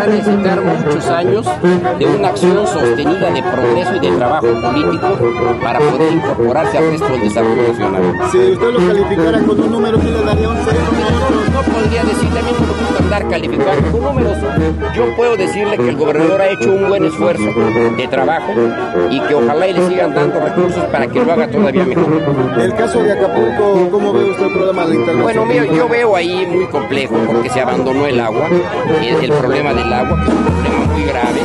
a necesitar muchos años de una acción sostenida de progreso y de trabajo político para poder incorporarse al resto del desarrollo nacional. Si usted lo calificara con un número, ¿qué le daría un 0? No podría decir, también no andar calificando con números. Yo puedo decirle que el gobernador ha hecho un buen esfuerzo de trabajo y que ojalá y le sigan dando recursos para que lo haga todavía mejor. El caso de Acapulco, ¿cómo ve usted el problema de intervención? Bueno, mira, yo veo ahí muy complejo porque se abandonó el agua, el, el problema del agua, que es un problema muy grave,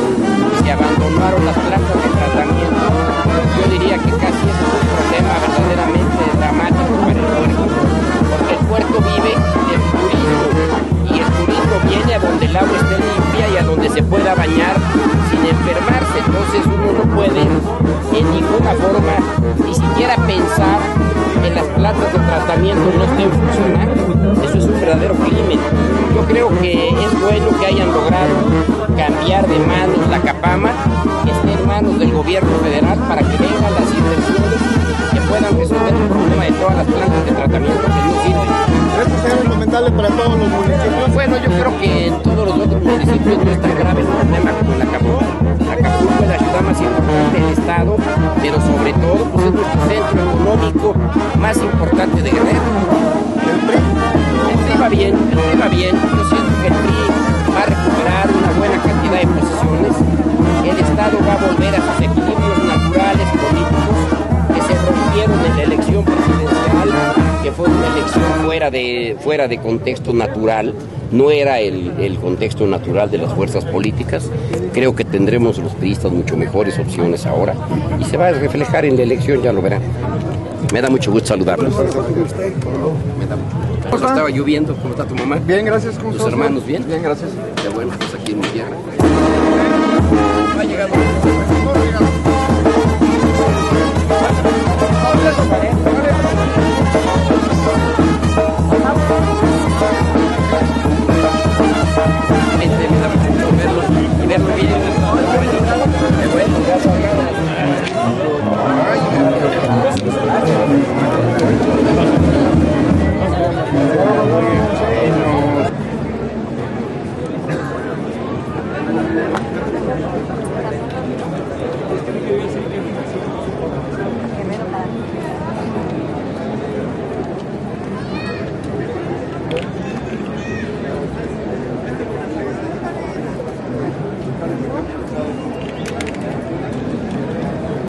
se abandonaron las plantas de tratamiento. Donde se pueda bañar sin enfermarse. Entonces uno no puede en ninguna forma ni siquiera pensar en las plantas de tratamiento no estén funcionando. Eso es un verdadero crimen. Yo creo que es bueno que hayan logrado cambiar de manos la capama, que esté en manos del gobierno federal para que vengan las inversiones que puedan resolver el problema de todas las plantas recomendable para todos los municipios? Bueno, yo creo que en todos los otros municipios no es tan grave el problema como en Acapulco. Acapulco es la ciudad más importante del estado, pero sobre todo pues, es nuestro centro económico más importante de Guerrero. El PRI. El PRI va bien, el PRI va bien. Yo siento que fuera de, fuera de contexto natural, no era el, el contexto natural de las fuerzas políticas. Creo que tendremos los priistas mucho mejores opciones ahora y se va a reflejar en la elección, ya lo verán. Me da mucho gusto saludarlos. Me da mucho gusto. Estaba lloviendo, ¿cómo está tu mamá? Bien, gracias. ¿Cómo ¿Tus hermanos bien? Bien, gracias. Qué bueno, pues aquí en mi tierra. Ha llegado.